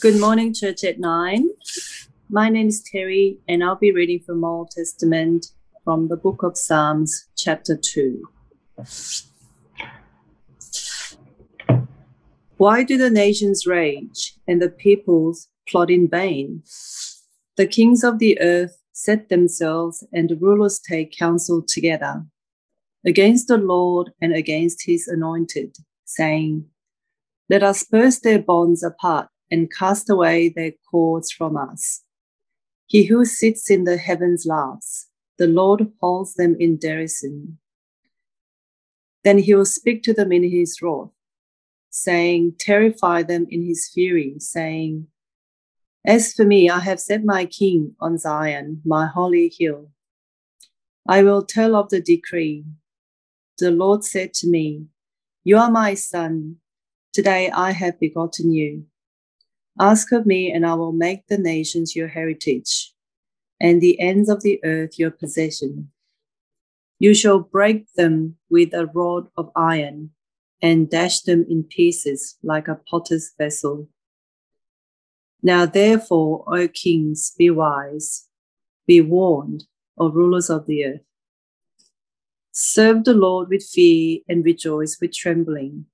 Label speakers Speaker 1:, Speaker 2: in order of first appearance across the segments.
Speaker 1: Good morning, Church at Nine. My name is Terry, and I'll be reading from Old Testament from the book of Psalms, chapter 2. Why do the nations rage and the peoples plot in vain? The kings of the earth set themselves, and the rulers take counsel together against the Lord and against his anointed, saying, Let us burst their bonds apart and cast away their cords from us. He who sits in the heavens laughs, the Lord holds them in derision. Then he will speak to them in his wrath, saying, Terrify them in his fury, saying, As for me, I have set my king on Zion, my holy hill. I will tell of the decree. The Lord said to me, You are my son. Today I have begotten you. Ask of me, and I will make the nations your heritage, and the ends of the earth your possession. You shall break them with a rod of iron, and dash them in pieces like a potter's vessel. Now, therefore, O kings, be wise, be warned, O rulers of the earth. Serve the Lord with fear and rejoice with trembling.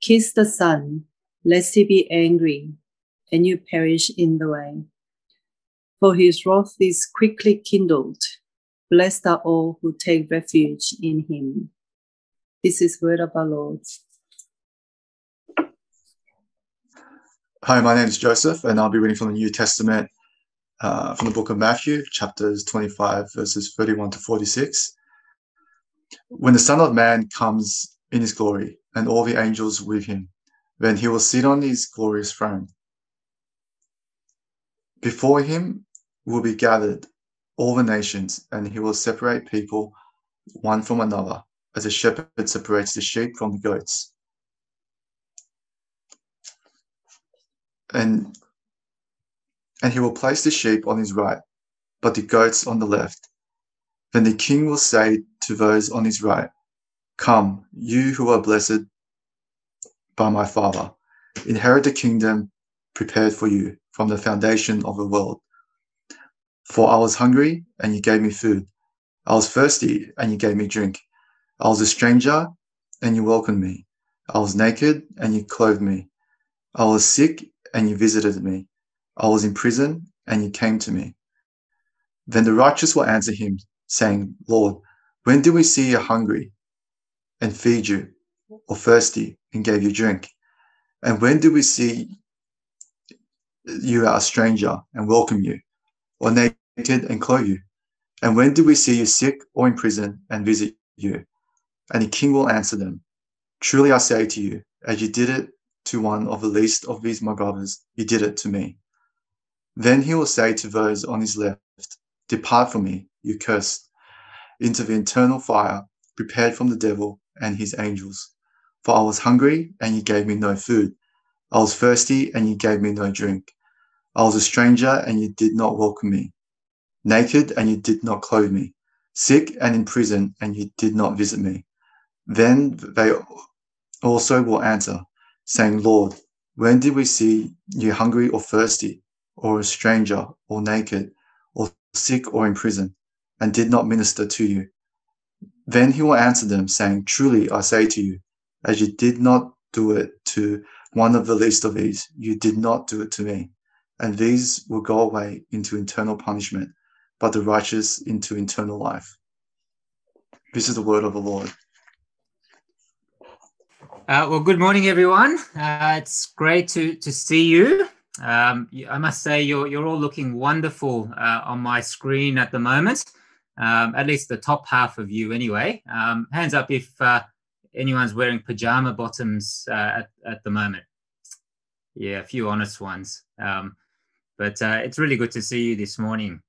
Speaker 1: Kiss the Son, lest he be angry and you perish in the way. For his wrath is quickly kindled. Blessed are all who take refuge in him. This is word of our Lord.
Speaker 2: Hi, my name is Joseph, and I'll be reading from the New Testament uh, from the book of Matthew, chapters 25, verses 31 to 46. When the Son of Man comes in his glory, and all the angels with him, then he will sit on his glorious throne. Before him will be gathered all the nations, and he will separate people one from another, as a shepherd separates the sheep from the goats. And and he will place the sheep on his right, but the goats on the left. Then the king will say to those on his right, Come, you who are blessed by my Father, inherit the kingdom prepared for you from the foundation of the world. For I was hungry, and you gave me food. I was thirsty, and you gave me drink. I was a stranger, and you welcomed me. I was naked, and you clothed me. I was sick, and you visited me. I was in prison, and you came to me. Then the righteous will answer him, saying, Lord, when did we see you hungry and feed you, or thirsty and gave you drink? And when did we see you are a stranger and welcome you, or naked and clothe you? And when did we see you sick or in prison and visit you? And the king will answer them, Truly I say to you, as you did it to one of the least of these my brothers, you did it to me. Then he will say to those on his left, Depart from me, you cursed, into the eternal fire prepared from the devil and his angels. For I was hungry, and you gave me no food. I was thirsty, and you gave me no drink. I was a stranger, and you did not welcome me. Naked, and you did not clothe me. Sick and in prison, and you did not visit me. Then they also will answer, saying, Lord, when did we see you hungry or thirsty, or a stranger, or naked, or sick, or in prison, and did not minister to you? Then he will answer them, saying, Truly I say to you, as you did not do it to one of the least of these, you did not do it to me. And these will go away into eternal punishment, but the righteous into eternal life. This is the word of the Lord.
Speaker 3: Uh, well, good morning, everyone. Uh, it's great to, to see you. Um, I must say, you're, you're all looking wonderful uh, on my screen at the moment, um, at least the top half of you, anyway. Um, hands up if uh, anyone's wearing pajama bottoms uh, at, at the moment. Yeah, a few honest ones. Um, but uh, it's really good to see you this morning.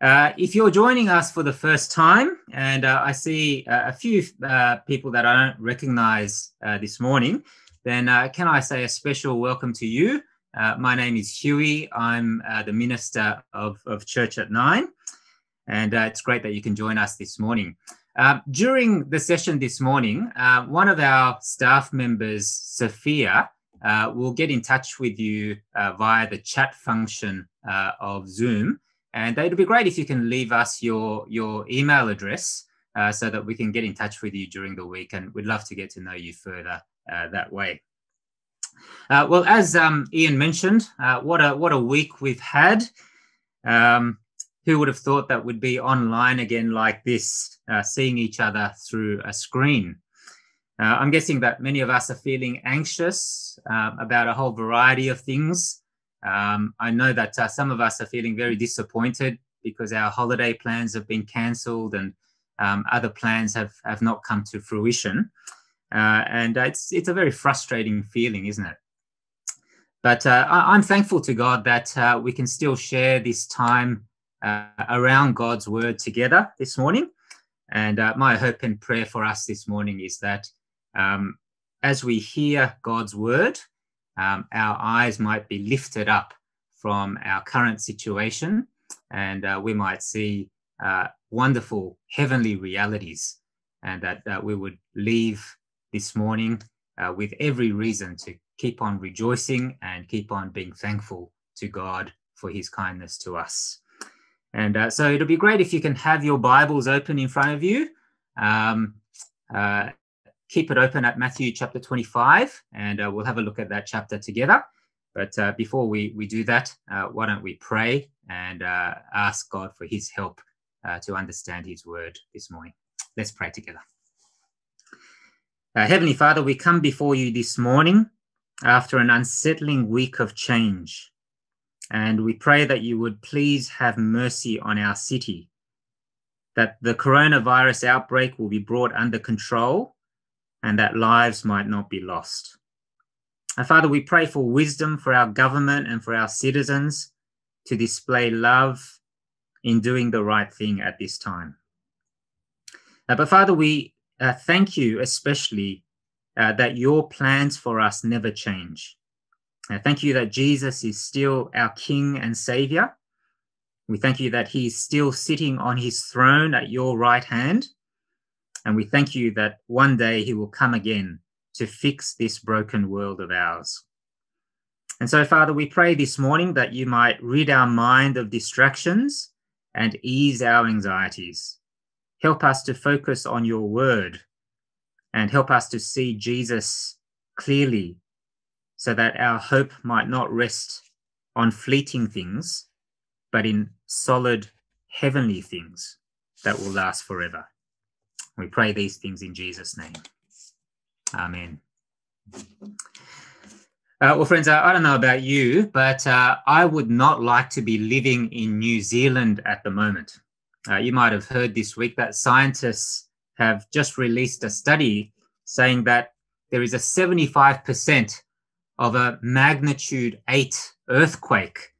Speaker 3: Uh, if you're joining us for the first time, and uh, I see uh, a few uh, people that I don't recognize this morning, then can I say a special welcome to you? my name is Hui. I'm the minister of, of Church at Nine, and it's great that you can join us this morning. Uh, during the session this morning, uh, one of our staff members, Sophia, uh, we'll get in touch with you uh, via the chat function uh, of Zoom. And it'd be great if you can leave us your, your email address so that we can get in touch with you during the week. And we'd love to get to know you further that way. Well, as um, Ian mentioned, what, a, what a week we've had. Um, who would have thought that would be online again like this, seeing each other through a screen? Uh, I'm guessing that many of us are feeling anxious uh, about a whole variety of things. Um, I know that uh, some of us are feeling very disappointed because our holiday plans have been cancelled and um, other plans have, have not come to fruition. Uh, and it's, it's a very frustrating feeling, isn't it? But uh, I, am thankful to God that uh, we can still share this time around God's word together this morning. And my hope and prayer for us this morning is that um, as we hear God's word, um, our eyes might be lifted up from our current situation and uh, we might see uh, wonderful heavenly realities and that, that we would leave this morning uh, with every reason to keep on rejoicing and keep on being thankful to God for his kindness to us. And uh, so it'll be great if you can have your Bibles open in front of you. Um, uh, keep it open at Matthew chapter 25, and uh, we'll have a look at that chapter together. But uh, before we, we do that, uh, why don't we pray and uh, ask God for his help to understand his word this morning? Let's pray together. Heavenly Father, we come before you this morning after an unsettling week of change. And we pray that you would please have mercy on our city, that the coronavirus outbreak will be brought under control and that lives might not be lost. And Father, we pray for wisdom for our government and for our citizens to display love in doing the right thing at this time. Uh, but Father, we uh, thank you especially uh, that your plans for us never change. Thank you that Jesus is still our King and Savior. We thank you that he's still sitting on his throne at your right hand and we thank you that one day he will come again to fix this broken world of ours. And so, Father, we pray this morning that you might rid our mind of distractions and ease our anxieties. Help us to focus on your word and help us to see Jesus clearly so that our hope might not rest on fleeting things, but in solid heavenly things that will last forever. We pray these things in Jesus' name. Amen. Uh, well, friends, I, don't know about you, but uh, I would not like to be living in New Zealand at the moment. Uh, you might have heard this week that scientists have just released a study saying that there is a 75% of a magnitude 8 earthquake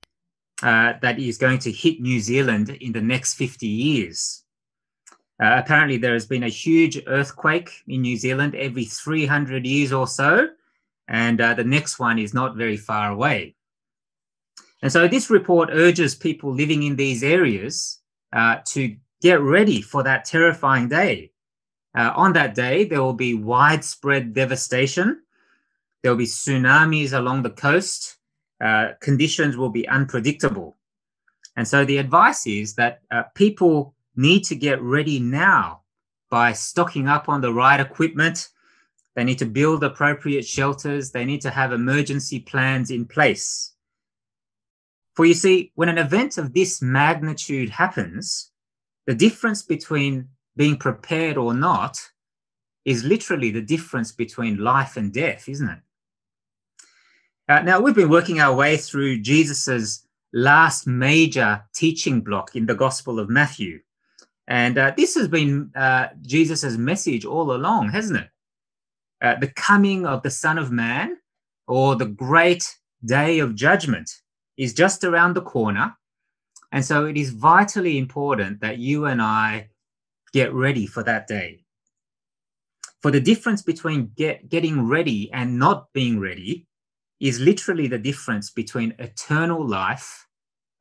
Speaker 3: uh, that is going to hit New Zealand in the next 50 years. Uh, apparently, there has been a huge earthquake in New Zealand every 300 years or so, and uh, the next one is not very far away. And so, this report urges people living in these areas uh, to get ready for that terrifying day. Uh, on that day, there will be widespread devastation. There will be tsunamis along the coast. Uh, conditions will be unpredictable. And so, the advice is that uh, people need to get ready now by stocking up on the right equipment. They need to build appropriate shelters. They need to have emergency plans in place. For you see, when an event of this magnitude happens, the difference between being prepared or not is literally the difference between life and death, isn't it? Uh, now, we've been working our way through Jesus's last major teaching block in the Gospel of Matthew. And uh, this has been uh, Jesus' message all along, hasn't it? Uh, the coming of the Son of Man or the great day of judgment is just around the corner. And so it is vitally important that you and I get ready for that day. For the difference between get, getting ready and not being ready is literally the difference between eternal life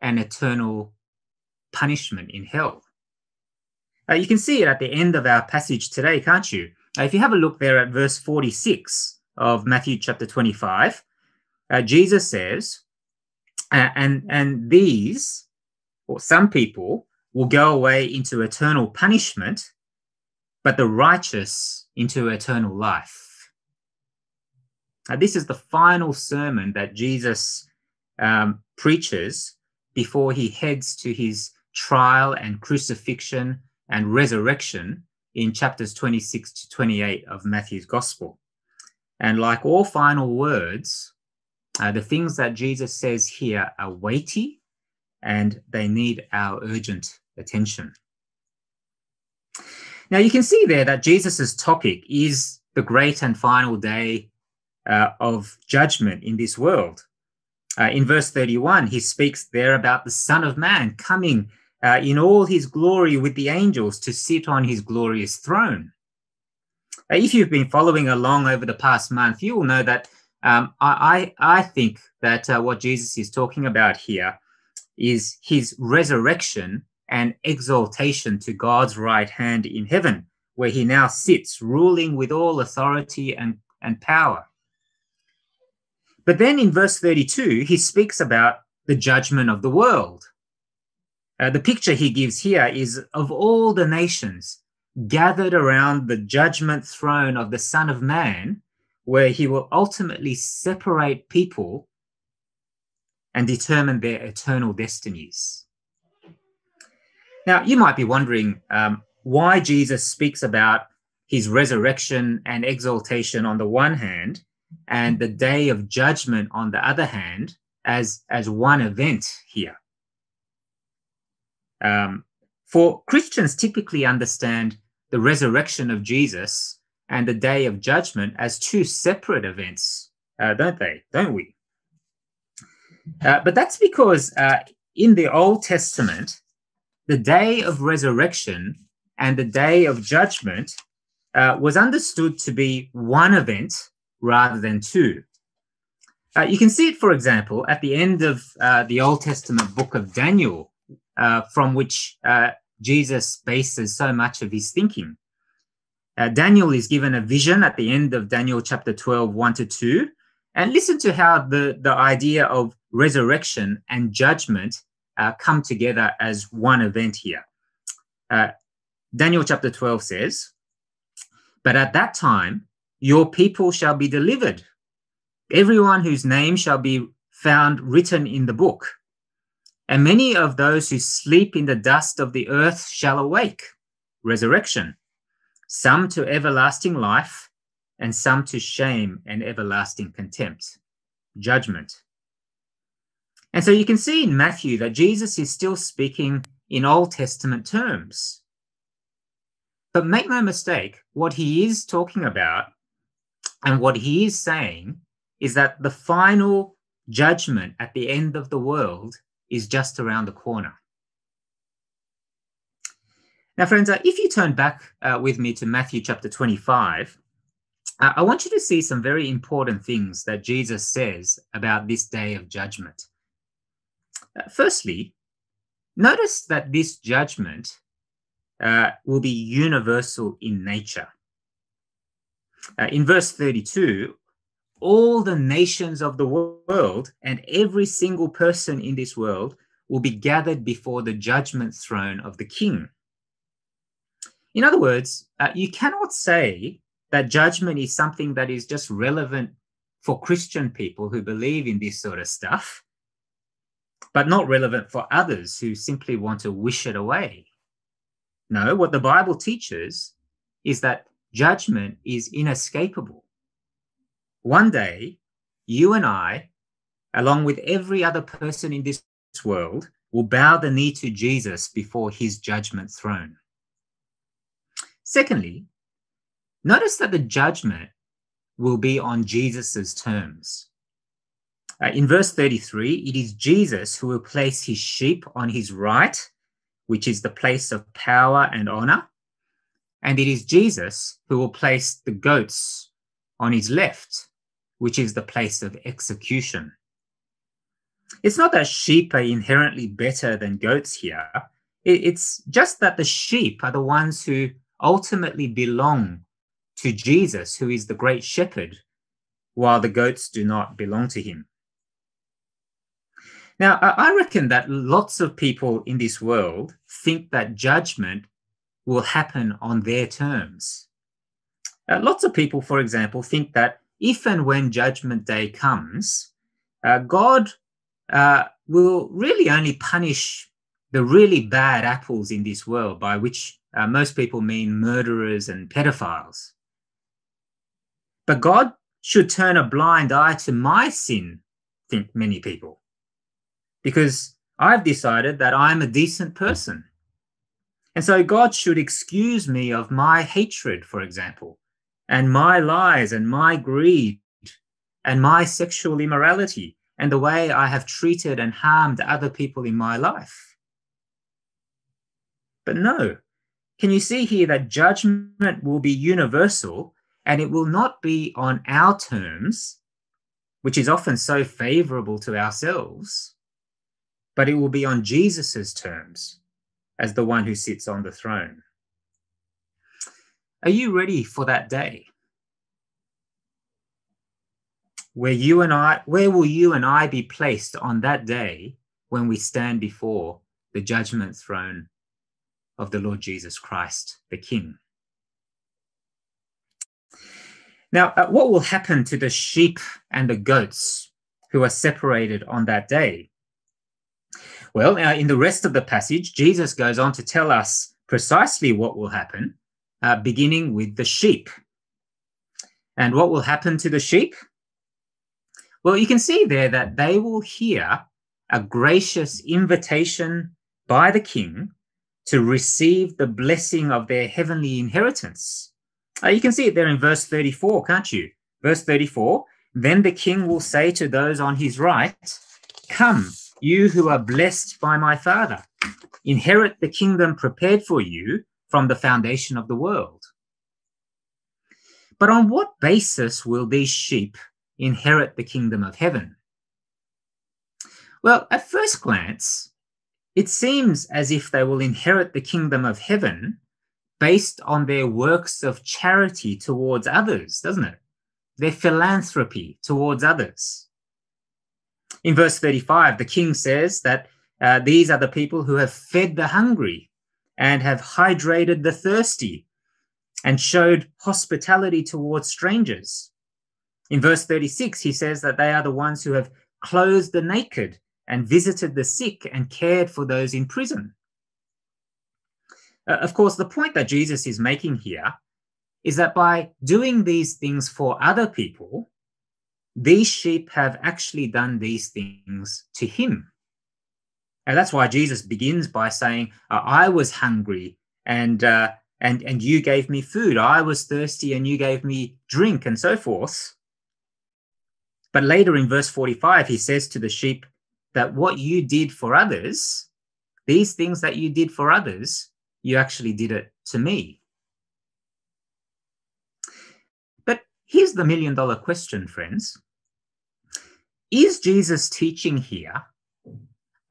Speaker 3: and eternal punishment in hell. Uh, you can see it at the end of our passage today, can't you? Uh, if you have a look there at verse 46 of Matthew chapter 25, uh, Jesus says, uh, and and these or some people will go away into eternal punishment, but the righteous into eternal life. Now, this is the final sermon that Jesus um, preaches before he heads to his trial and crucifixion and resurrection in chapters 26 to 28 of Matthew's Gospel. And like all final words, uh, the things that Jesus says here are weighty and they need our urgent attention. Now, you can see there that Jesus' topic is the great and final day uh, of judgment in this world. Uh, in verse 31, he speaks there about the Son of Man coming uh, in all his glory with the angels to sit on his glorious throne. If you've been following along over the past month, you will know that um, I, I, I, think that uh, what Jesus is talking about here is his resurrection and exaltation to God's right hand in heaven, where he now sits ruling with all authority and, and power. But then in verse 32, he speaks about the judgment of the world. Uh, the picture he gives here is of all the nations gathered around the judgment throne of the Son of Man, where he will ultimately separate people and determine their eternal destinies. Now, you might be wondering um, why Jesus speaks about his resurrection and exaltation on the one hand, and the day of judgment on the other hand, as, as one event here. Um, for Christians, typically understand the resurrection of Jesus and the day of judgment as two separate events, uh, don't they? Don't we? Uh, but that's because uh, in the Old Testament, the day of resurrection and the day of judgment uh, was understood to be one event rather than two. Uh, you can see it, for example, at the end of uh, the Old Testament book of Daniel, uh, from which Jesus bases so much of his thinking. Daniel is given a vision at the end of Daniel chapter 12, 1 to 2, and listen to how the, the idea of resurrection and judgment uh, come together as one event here. Uh, Daniel chapter 12 says, But at that time, your people shall be delivered, everyone whose name shall be found written in the book. And many of those who sleep in the dust of the earth shall awake, resurrection, some to everlasting life, and some to shame and everlasting contempt, judgment. And so you can see in Matthew that Jesus is still speaking in Old Testament terms. But make no mistake, what he is talking about and what he is saying is that the final judgment at the end of the world is just around the corner. Now, friends, uh, if you turn back uh, with me to Matthew chapter 25, uh, I want you to see some very important things that Jesus says about this day of judgment. Uh, firstly, notice that this judgment uh, will be universal in nature. Uh, in verse 32, all the nations of the world and every single person in this world will be gathered before the judgment throne of the king. In other words, uh, you cannot say that judgment is something that is just relevant for Christian people who believe in this sort of stuff, but not relevant for others who simply want to wish it away. No, what the Bible teaches is that judgment is inescapable. One day, you and I, along with every other person in this world, will bow the knee to Jesus before his judgment throne. Secondly, Notice that the judgment will be on Jesus' terms. Uh, in verse 33, it is Jesus who will place his sheep on his right, which is the place of power and honor. And it is Jesus who will place the goats on his left, which is the place of execution. It's not that sheep are inherently better than goats here. It's just that the sheep are the ones who ultimately belong to Jesus, who is the great shepherd, while the goats do not belong to him. Now, I reckon that lots of people in this world think that judgment will happen on their terms. Uh, lots of people, for example, think that if and when Judgment Day comes, uh, God uh, will really only punish the really bad apples in this world, by which uh, most people mean murderers and pedophiles. But God should turn a blind eye to my sin, think many people, because I've decided that I'm a decent person. And so God should excuse me of my hatred, for example, and my lies and my greed and my sexual immorality and the way I have treated and harmed other people in my life. But no, can you see here that judgment will be universal and it will not be on our terms, which is often so favorable to ourselves, but it will be on Jesus's terms as the one who sits on the throne. Are you ready for that day? Where you and I, where will you and I be placed on that day when we stand before the judgment throne of the Lord Jesus Christ, the King? Now, uh, what will happen to the sheep and the goats who are separated on that day? Well, uh, in the rest of the passage, Jesus goes on to tell us precisely what will happen, uh, beginning with the sheep. And what will happen to the sheep? Well, you can see there that they will hear a gracious invitation by the king to receive the blessing of their heavenly inheritance. Uh, you can see it there in verse 34, can't you? Verse 34 Then the king will say to those on his right, Come, you who are blessed by my Father, inherit the kingdom prepared for you from the foundation of the world. But on what basis will these sheep inherit the kingdom of heaven? Well, at first glance, it seems as if they will inherit the kingdom of heaven based on their works of charity towards others, doesn't it? Their philanthropy towards others. In verse 35, the king says that uh, these are the people who have fed the hungry and have hydrated the thirsty and showed hospitality towards strangers. In verse 36, he says that they are the ones who have clothed the naked and visited the sick and cared for those in prison. Uh, of course, the point that Jesus is making here is that by doing these things for other people, these sheep have actually done these things to him. And that's why Jesus begins by saying, uh, I was hungry and, uh, and, and you gave me food. I was thirsty and you gave me drink and so forth. But later in verse 45, he says to the sheep that what you did for others, these things that you did for others, you actually did it to me. But here's the million dollar question, friends. Is Jesus teaching here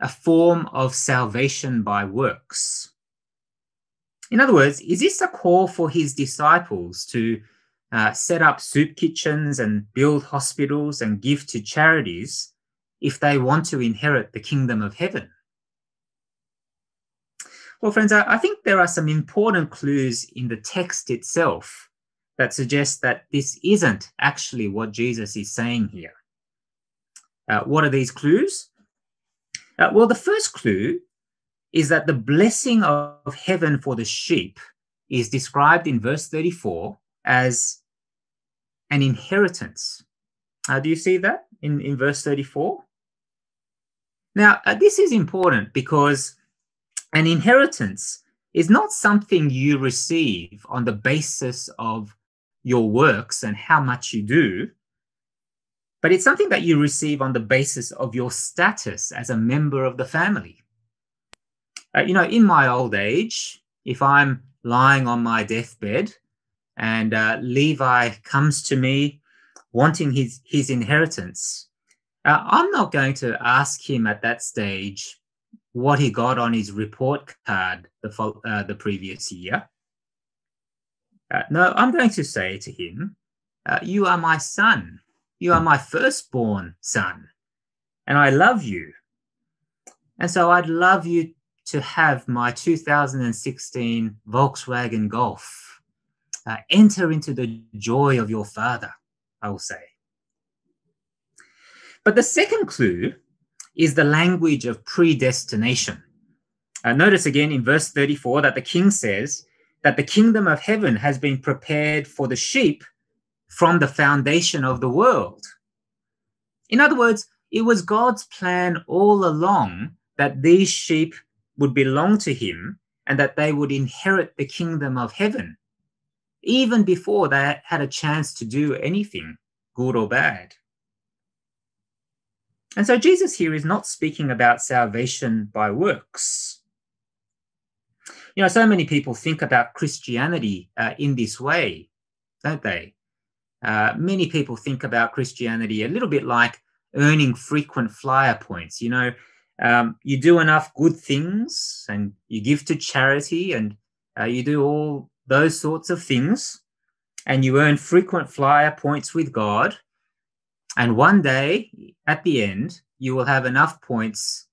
Speaker 3: a form of salvation by works? In other words, is this a call for his disciples to uh, set up soup kitchens and build hospitals and give to charities if they want to inherit the kingdom of heaven? Well, friends, I think there are some important clues in the text itself that suggests that this isn't actually what Jesus is saying here. Uh, what are these clues? Uh, well, the first clue is that the blessing of heaven for the sheep is described in verse 34 as an inheritance. Uh, do you see that in, in verse 34? Now, uh, this is important because an inheritance is not something you receive on the basis of your works and how much you do, but it's something that you receive on the basis of your status as a member of the family. Uh, you know, in my old age, if I'm lying on my deathbed and uh, Levi comes to me wanting his, his inheritance, uh, I'm not going to ask him at that stage, what he got on his report card the, uh, the previous year. Uh, no, I'm going to say to him, uh, You are my son. You are my firstborn son. And I love you. And so I'd love you to have my 2016 Volkswagen Golf. Uh, enter into the joy of your Father, I will say. But the second clue is the language of predestination. Uh, notice again in verse 34 that the king says that the kingdom of heaven has been prepared for the sheep from the foundation of the world. In other words, it was God's plan all along that these sheep would belong to him and that they would inherit the kingdom of heaven, even before they had a chance to do anything, good or bad. And so Jesus here is not speaking about salvation by works. You know, so many people think about Christianity uh, in this way, don't they? Uh, many people think about Christianity a little bit like earning frequent flyer points. You know, um, you do enough good things and you give to charity and uh, you do all those sorts of things and you earn frequent flyer points with God. And one day at the end, you will have enough points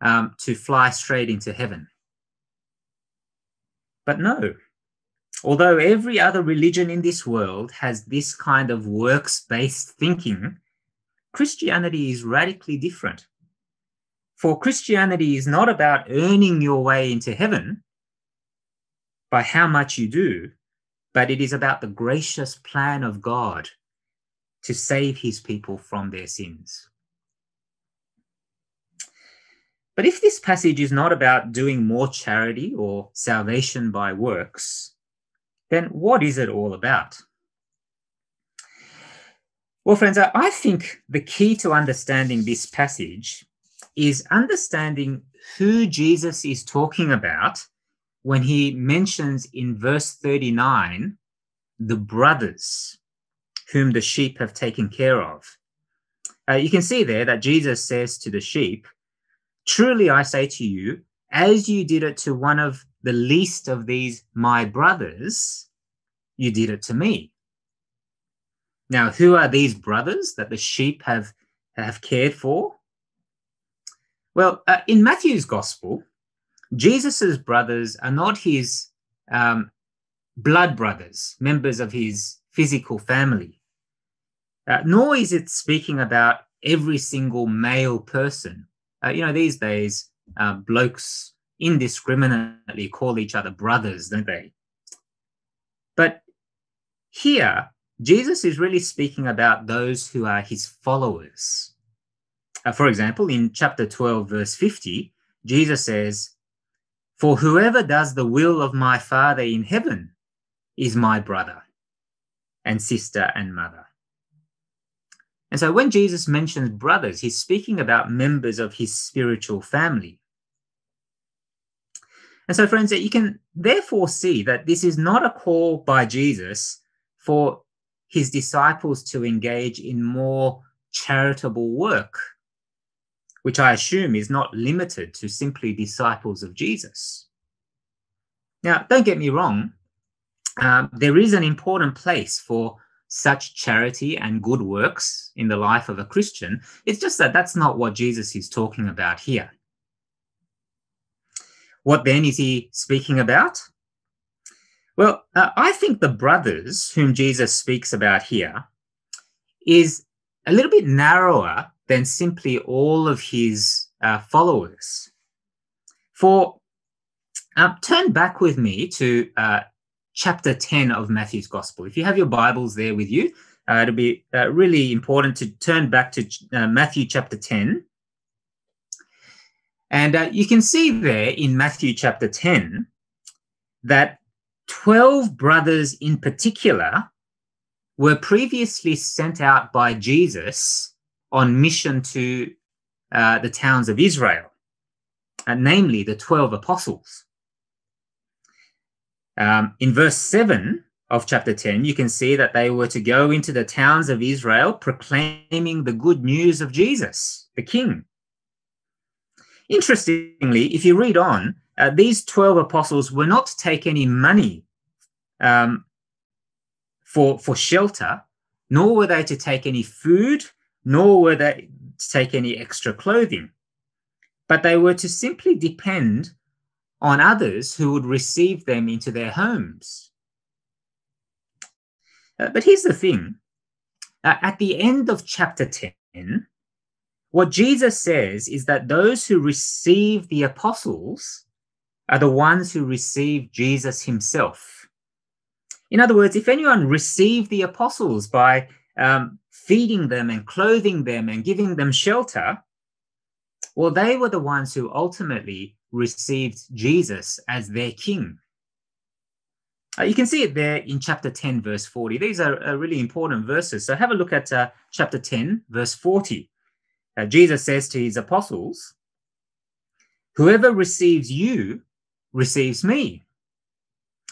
Speaker 3: um, to fly straight into heaven. But no, although every other religion in this world has this kind of works based thinking, Christianity is radically different. For Christianity is not about earning your way into heaven by how much you do, but it is about the gracious plan of God to save his people from their sins. But if this passage is not about doing more charity or salvation by works, then what is it all about? Well, friends, I think the key to understanding this passage is understanding who Jesus is talking about when he mentions in verse 39 the brothers whom the sheep have taken care of. Uh, you can see there that Jesus says to the sheep, Truly I say to you, as you did it to one of the least of these my brothers, you did it to me. Now, who are these brothers that the sheep have, have cared for? Well, uh, in Matthew's gospel, Jesus's brothers are not his um, blood brothers, members of his physical family, uh, nor is it speaking about every single male person. Uh, you know, these days, uh, blokes indiscriminately call each other brothers, don't they? But here, Jesus is really speaking about those who are his followers. Uh, for example, in chapter 12, verse 50, Jesus says, For whoever does the will of my Father in heaven is my brother and sister and mother. And so when Jesus mentions brothers, he's speaking about members of his spiritual family. And so, friends, you can therefore see that this is not a call by Jesus for his disciples to engage in more charitable work, which I assume is not limited to simply disciples of Jesus. Now, don't get me wrong, um, there is an important place for such charity and good works in the life of a Christian. It's just that that's not what Jesus is talking about here. What then is he speaking about? Well, uh, I think the brothers whom Jesus speaks about here is a little bit narrower than simply all of his uh, followers. For uh, turn back with me to uh, chapter 10 of Matthew's Gospel. If you have your Bibles there with you, uh, it'll be uh, really important to turn back to Matthew chapter 10. And you can see there in Matthew chapter 10 that 12 brothers in particular were previously sent out by Jesus on mission to uh, the towns of Israel, uh, namely the 12 apostles. Um, in verse 7 of chapter 10, you can see that they were to go into the towns of Israel proclaiming the good news of Jesus, the King. Interestingly, if you read on, uh, these 12 apostles were not to take any money um, for, for shelter, nor were they to take any food, nor were they to take any extra clothing. but they were to simply depend on others who would receive them into their homes. Uh, but here's the thing uh, at the end of chapter 10, what Jesus says is that those who receive the apostles are the ones who receive Jesus himself. In other words, if anyone received the apostles by um, feeding them and clothing them and giving them shelter, well, they were the ones who ultimately received Jesus as their king. Uh, you can see it there in chapter 10, verse 40. These are uh, really important verses. So have a look at uh, chapter 10, verse 40. Uh, Jesus says to his apostles, Whoever receives you receives me,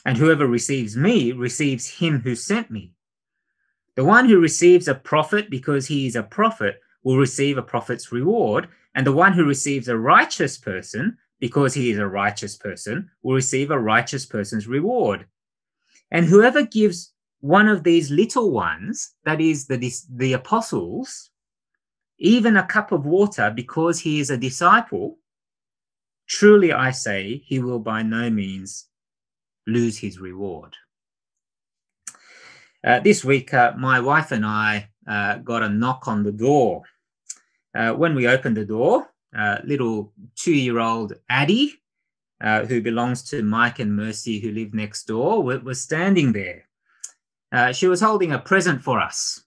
Speaker 3: and whoever receives me receives him who sent me. The one who receives a prophet because he is a prophet will receive a prophet's reward, and the one who receives a righteous person because he is a righteous person will receive a righteous person's reward. And whoever gives one of these little ones, that is the, the apostles, even a cup of water because he is a disciple, truly I say, he will by no means lose his reward. Uh, this week, uh, my wife and I uh, got a knock on the door. Uh, when we opened the door, uh, little two year old Addie, uh, who belongs to Mike and Mercy, who live next door, was standing there. she was holding a present for us.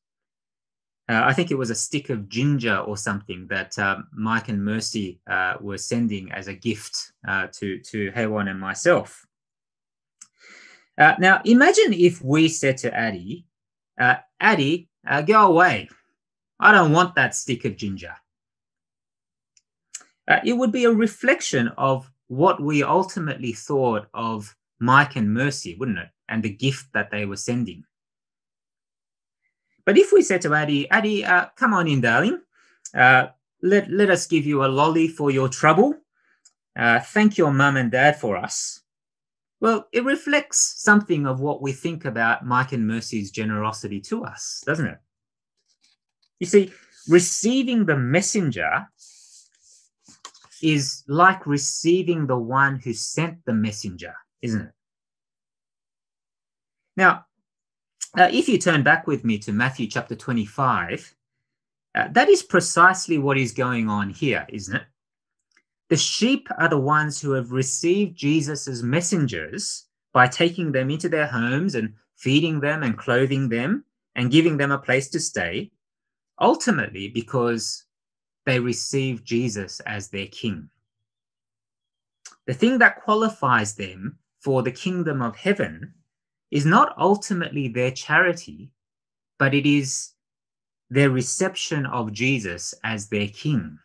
Speaker 3: Uh, I think it was a stick of ginger or something that uh, Mike and Mercy uh, were sending as a gift uh, to, to Hewan and myself. Uh, now, imagine if we said to Addie, uh, Addie, go away. I don't want that stick of ginger. It would be a reflection of what we ultimately thought of Mike and Mercy, wouldn't it? And the gift that they were sending. But if we said to Addie, Addie, uh, come on in, darling, uh, let, let us give you a lolly for your trouble. Uh, thank your mum and dad for us. Well, it reflects something of what we think about Mike and Mercy's generosity to us, doesn't it? You see, receiving the messenger is like receiving the one who sent the messenger, isn't it? Now, uh, if you turn back with me to Matthew chapter 25, uh, that is precisely what is going on here, isn't it? The sheep are the ones who have received Jesus as messengers by taking them into their homes and feeding them and clothing them and giving them a place to stay, ultimately because they receive Jesus as their king. The thing that qualifies them for the kingdom of heaven is not ultimately their charity, but it is their reception of Jesus as their king.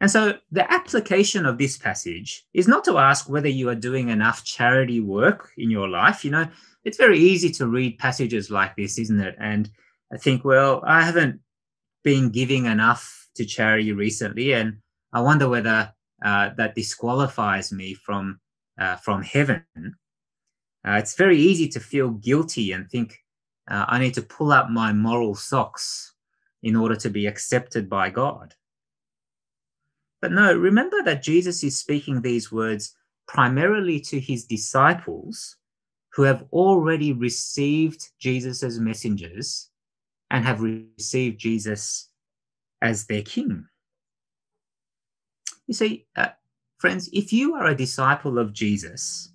Speaker 3: And so the application of this passage is not to ask whether you are doing enough charity work in your life. You know, it's very easy to read passages like this, isn't it? And I think, well, I haven't been giving enough to charity recently, and I wonder whether uh, that disqualifies me from uh, from heaven. Uh, it's very easy to feel guilty and think, uh, I need to pull up my moral socks in order to be accepted by God. But no, remember that Jesus is speaking these words primarily to his disciples who have already received Jesus as messengers and have received Jesus as their king. You see, uh, friends, if you are a disciple of Jesus,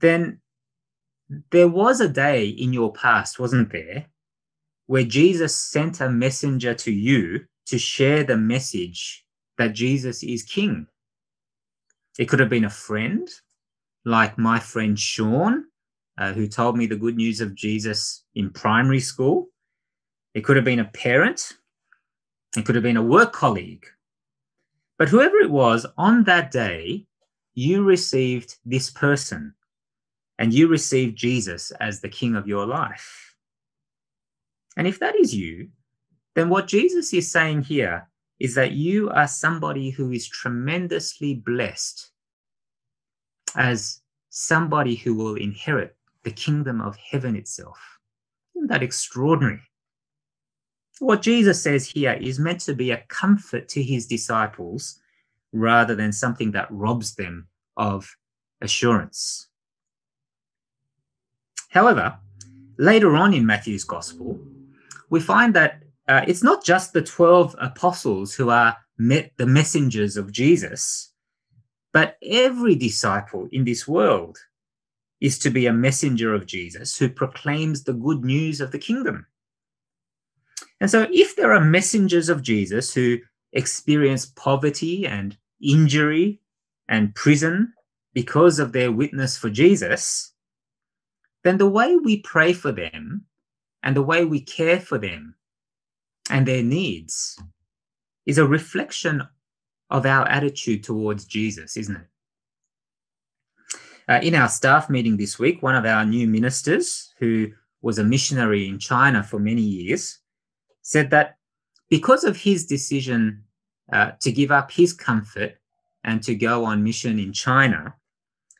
Speaker 3: then there was a day in your past, wasn't there, where Jesus sent a messenger to you to share the message that Jesus is king. It could have been a friend, like my friend Sean, uh, who told me the good news of Jesus in primary school. It could have been a parent. It could have been a work colleague. But whoever it was, on that day, you received this person and you received Jesus as the king of your life. And if that is you, then what Jesus is saying here is that you are somebody who is tremendously blessed as somebody who will inherit the kingdom of heaven itself. Isn't that extraordinary? What Jesus says here is meant to be a comfort to his disciples rather than something that robs them of assurance. However, later on in Matthew's gospel, we find that uh, it's not just the 12 apostles who are met the messengers of Jesus, but every disciple in this world is to be a messenger of Jesus who proclaims the good news of the kingdom. And so, if there are messengers of Jesus who experience poverty and injury and prison because of their witness for Jesus, then the way we pray for them and the way we care for them and their needs is a reflection of our attitude towards Jesus, isn't it? Uh, in our staff meeting this week, one of our new ministers, who was a missionary in China for many years, said that because of his decision uh, to give up his comfort and to go on mission in China,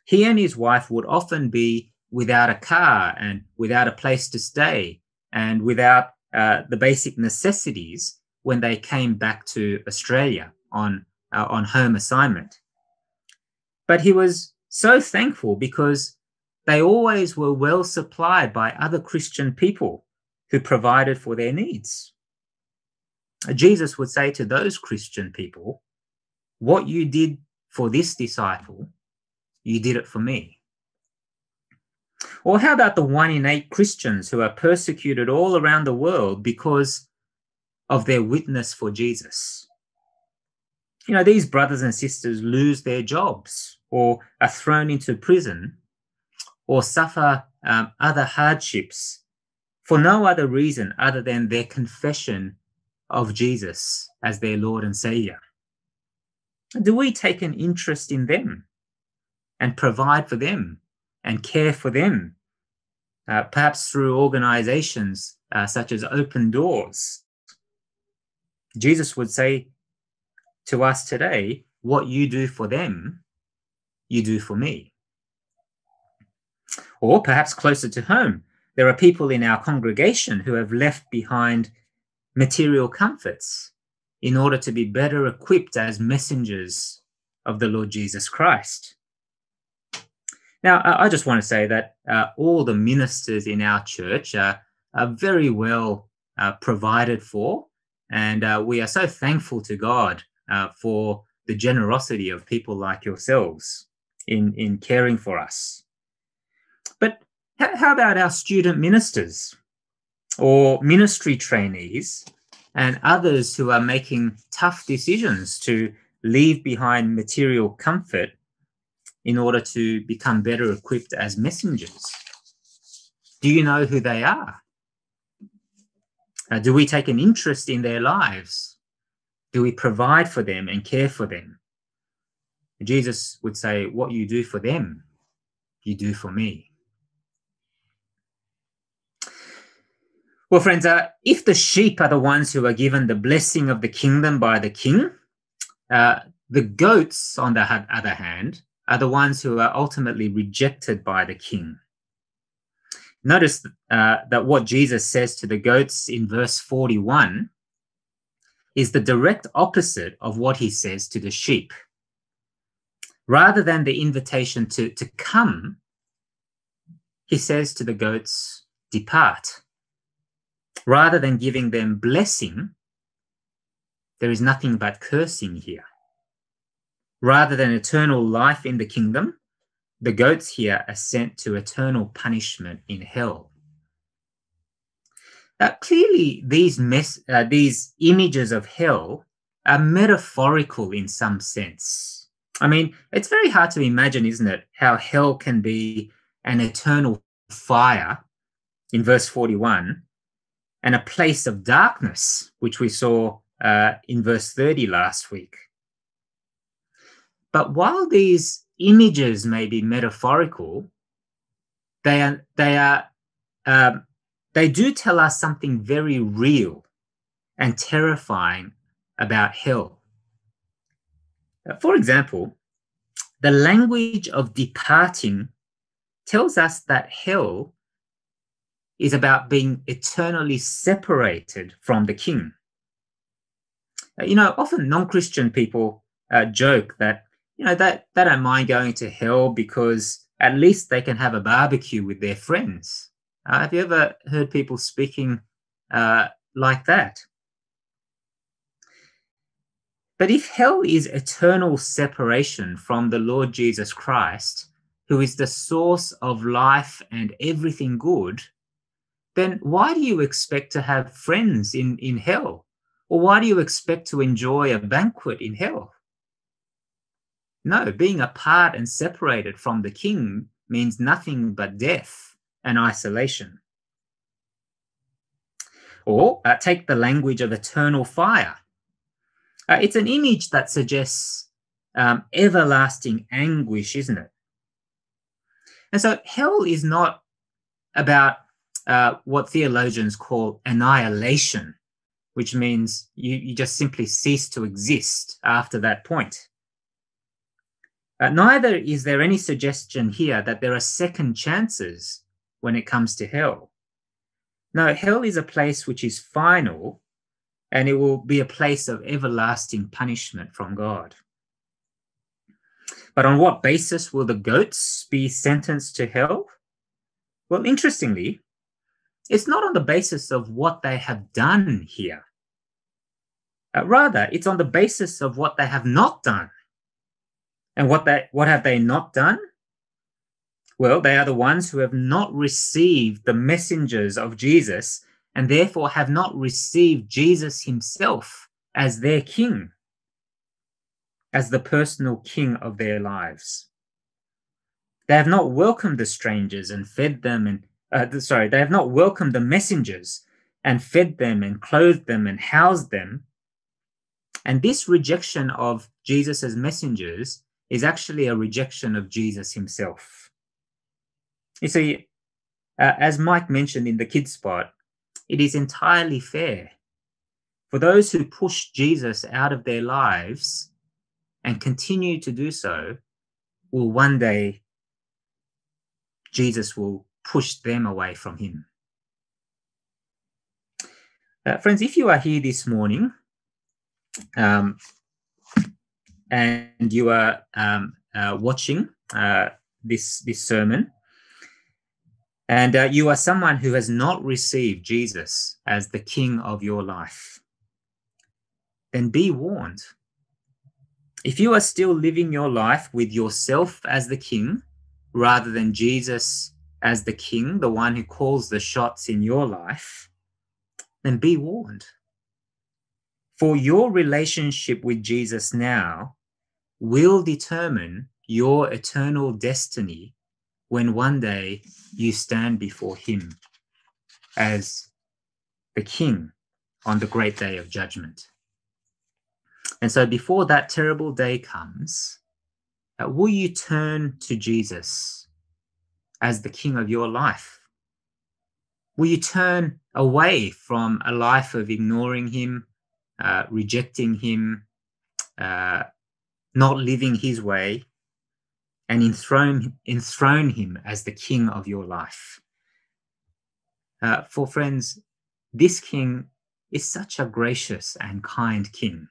Speaker 3: he and his wife would often be without a car and without a place to stay and without uh, the basic necessities when they came back to Australia on, uh, on home assignment. But he was so thankful because they always were well supplied by other Christian people who provided for their needs. Jesus would say to those Christian people, What you did for this disciple, you did it for me. Or how about the one in eight Christians who are persecuted all around the world because of their witness for Jesus? You know, these brothers and sisters lose their jobs or are thrown into prison or suffer um, other hardships for no other reason other than their confession of Jesus as their Lord and Savior. Do we take an interest in them and provide for them and care for them, uh, perhaps through organizations uh, such as Open Doors. Jesus would say to us today, What you do for them, you do for me. Or perhaps closer to home, there are people in our congregation who have left behind material comforts in order to be better equipped as messengers of the Lord Jesus Christ. Now, I just want to say that uh, all the ministers in our church are, are very well uh, provided for, and uh, we are so thankful to God uh, for the generosity of people like yourselves in, in caring for us. But how about our student ministers or ministry trainees and others who are making tough decisions to leave behind material comfort in order to become better equipped as messengers? Do you know who they are? Uh, do we take an interest in their lives? Do we provide for them and care for them? Jesus would say, What you do for them, you do for me. Well, friends, uh, if the sheep are the ones who are given the blessing of the kingdom by the king, uh, the goats, on the other hand, are the ones who are ultimately rejected by the king. Notice uh, that what Jesus says to the goats in verse 41 is the direct opposite of what he says to the sheep. Rather than the invitation to, to come, he says to the goats, Depart. Rather than giving them blessing, there is nothing but cursing here. Rather than eternal life in the kingdom, the goats here are sent to eternal punishment in hell. Uh, clearly, these, mes- uh, these images of hell are metaphorical in some sense. I mean, it's very hard to imagine, isn't it, how hell can be an eternal fire in verse 41 and a place of darkness, which we saw uh, in verse 30 last week. But while these images may be metaphorical, they are they are um, they do tell us something very real and terrifying about hell. Uh, for example, the language of departing tells us that hell is about being eternally separated from the king. Uh, you know, often non Christian people uh, joke that, you know, that they don't mind going to hell because at least they can have a barbecue with their friends. Uh, have you ever heard people speaking uh, like that? But if hell is eternal separation from the Lord Jesus Christ, who is the source of life and everything good, then why do you expect to have friends in, in hell? Or why do you expect to enjoy a banquet in hell? No, being apart and separated from the king means nothing but death and isolation. Or uh, take the language of eternal fire. Uh, it's an image that suggests um, everlasting anguish, isn't it? And so hell is not about uh, what theologians call annihilation, which means you, you just simply cease to exist after that point. Uh, neither is there any suggestion here that there are second chances when it comes to hell. No, hell is a place which is final and it will be a place of everlasting punishment from God. But on what basis will the goats be sentenced to hell? Well, interestingly, it's not on the basis of what they have done here. Uh, rather, it's on the basis of what they have not done. And what they what have they not done? Well, they are the ones who have not received the messengers of Jesus and therefore have not received Jesus himself as their king as the personal king of their lives. They have not welcomed the strangers and fed them and uh, sorry, they have not welcomed the messengers and fed them and clothed them and housed them. And this rejection of Jesus as messengers is actually a rejection of Jesus himself. You see, uh, as Mike mentioned in the kids spot, it is entirely fair for those who push Jesus out of their lives and continue to do so, will one day Jesus will push them away from him. Uh, friends, if you are here this morning um, and you are um, uh, watching uh, this, this sermon, and uh, you are someone who has not received Jesus as the King of your life, then be warned if you are still living your life with yourself as the king rather than Jesus as the king, the one who calls the shots in your life, then be warned. For your relationship with Jesus now will determine your eternal destiny when one day you stand before him as the king on the great day of judgment. And so before that terrible day comes, uh, will you turn to Jesus as the king of your life? Will you turn away from a life of ignoring him, uh, rejecting him, uh, not living his way, and enthrone, enthrone him as the king of your life? Uh, for friends, this king is such a gracious and kind king.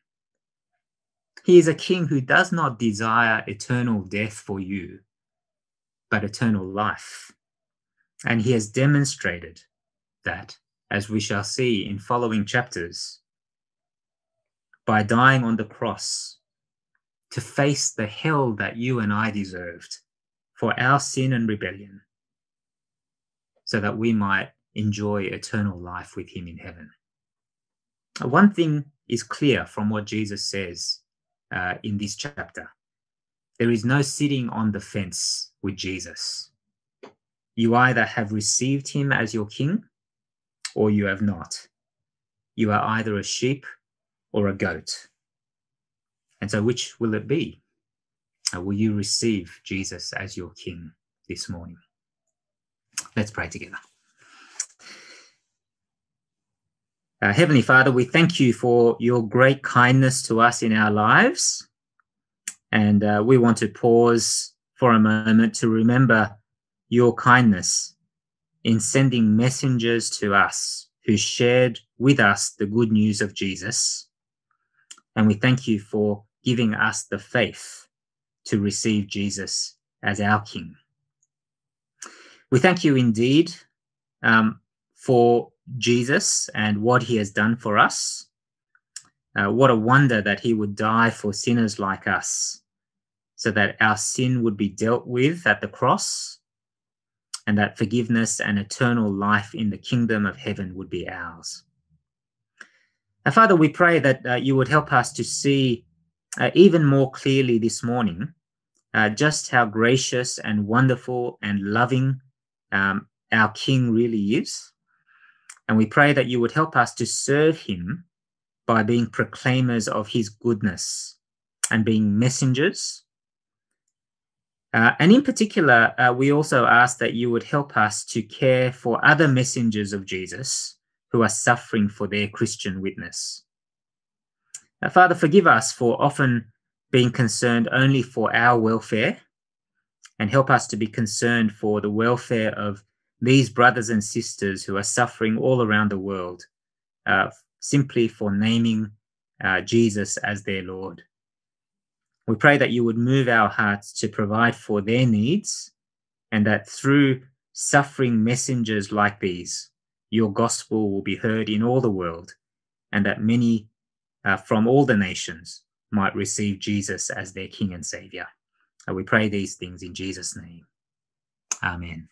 Speaker 3: He is a king who does not desire eternal death for you, but eternal life. And he has demonstrated that, as we shall see in following chapters, by dying on the cross to face the hell that you and I deserved for our sin and rebellion, so that we might enjoy eternal life with him in heaven. One thing is clear from what Jesus says uh, in this chapter. There is no sitting on the fence with Jesus. You either have received him as your king or you have not. You are either a sheep or a goat. And so, which will it be? Uh, will you receive Jesus as your king this morning? Let's pray together. Uh, Heavenly Father, we thank you for your great kindness to us in our lives. And uh, we want to pause for a moment to remember your kindness in sending messengers to us who shared with us the good news of Jesus. And we thank you for giving us the faith to receive Jesus as our King. We thank you indeed um, for Jesus and what he has done for us. Uh, what a wonder that he would die for sinners like us so that our sin would be dealt with at the cross and that forgiveness and eternal life in the kingdom of heaven would be ours. And Father, we pray that uh, you would help us to see uh, even more clearly this morning uh, just how gracious and wonderful and loving um, our King really is. And we pray that you would help us to serve him by being proclaimers of his goodness and being messengers. Uh, and in particular, uh, we also ask that you would help us to care for other messengers of Jesus who are suffering for their Christian witness. Uh, Father, forgive us for often being concerned only for our welfare and help us to be concerned for the welfare of these brothers and sisters who are suffering all around the world uh, simply for naming uh, Jesus as their Lord. We pray that you would move our hearts to provide for their needs and that through suffering messengers like these, your gospel will be heard in all the world and that many uh, from all the nations might receive Jesus as their King and Savior. And we pray these things in Jesus' name. Amen.